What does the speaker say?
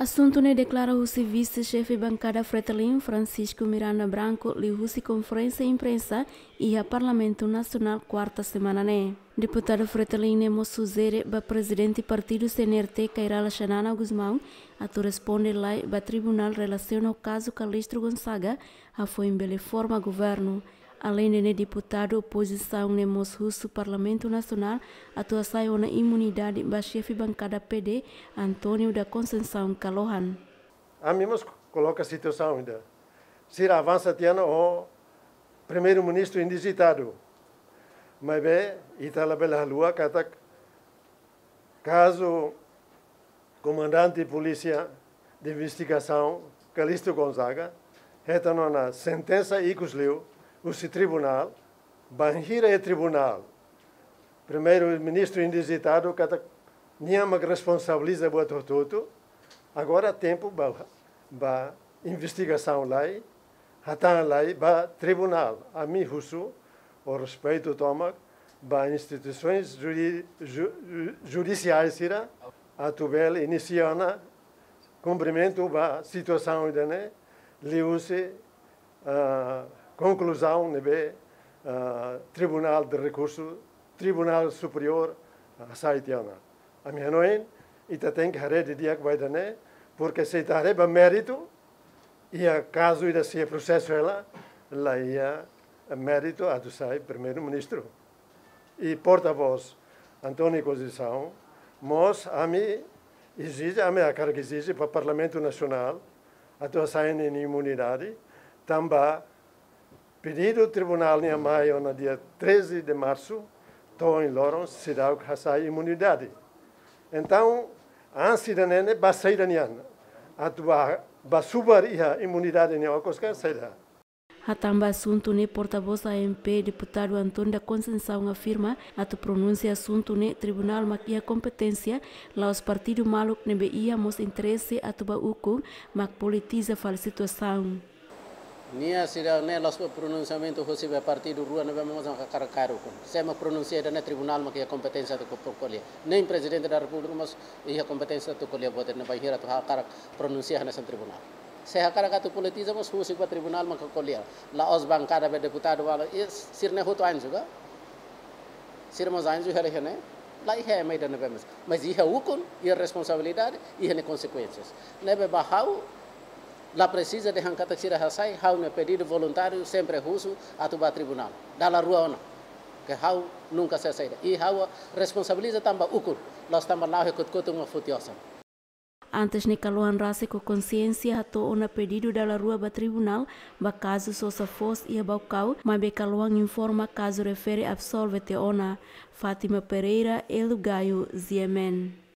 Assunto ne declara o vice-chefe bancada Fretelin, Francisco Miranda Branco, li husi conferência imprensa e a Parlamento Nacional quarta semana ne. Deputado Fretelin ne mosuzere ba presidente partido CNRT Cairala Xanana Guzmão, a tu responde lá ba tribunal relaciona o caso Calistro Gonzaga, a foi em forma governo. Além de deputado oposição no Russo Parlamento Nacional, atuação na imunidade da chefe bancada PD, Antônio da Conceição Calohan. A mim coloca a situação ainda. Se avança tiano o primeiro-ministro indigitado. Mas bem, itala bela lua caso comandante de polícia de investigação Calixto Gonzaga, reta na sentença e cusleu o tribunal, banhira é tribunal. Primeiro-ministro indisitado, cada nenhuma responsabiliza o tudo. Agora tempo para investigação lá, hatan lá, para tribunal. A mim, russo, o respeito toma para instituições judi, ju, judiciais, a tubel iniciana cumprimento da situação, né? Liu-se uh, conclusão nebe uh, Tribunal de Recurso, Tribunal Superior a Saitiana. A minha noen, ita tem que rede dia que vai dar, porque se está reba mérito, e a caso ida se processo ela, lá ia mérito a do sai primeiro-ministro. E porta-voz Antônio Cosição, mas a mim exige, a minha carga exige para o Parlamento Nacional, a tua saída em imunidade, também Pedido o tribunal em maio, no dia 13 de março, estou em Lawrence, cidade que recebe imunidade. Então, a cidadania vai sair da A tua vai subir a imunidade em Ocoska, sairá. Hatamba assunto ne porta-voz AMP, deputado Antônio da Conceição afirma a tu pronúncia assunto ne tribunal maquia competência lá os partidos maluco ne beia mos interesse a tuba uku mak politiza fal situação. Nia sira ne los pronunciamento fosse a partir do rua não vamos a caro com. Se ma pronuncia da tribunal ma que a competência do colher. Nem presidente da república mas a competência do colher pode na vai hira to cara pronunciar nesse tribunal. Se a cara tu politiza mas fosse para tribunal ma colher. La os bancada be deputado wala sir ne hoto ain juga. Sir mas ain juga ne. Lá é meio da mas mas ia ukun, ia responsabilidade, ia ne consequências. Nebe bahau Lá precisa de arrancar taxira rasai, há um pedido voluntário sempre russo a tubar tribunal. Da la rua não. Que há nunca se saída. E há responsabiliza o cur. Nós estamos lá coto uma futiosa. Antes de Caloan Rase com consciência ato ona pedido da rua ba tribunal ba caso sosa fos e baucau, mas be Caloan informa caso refere absolve te ona Fátima Pereira, Elugaio, Ziemen.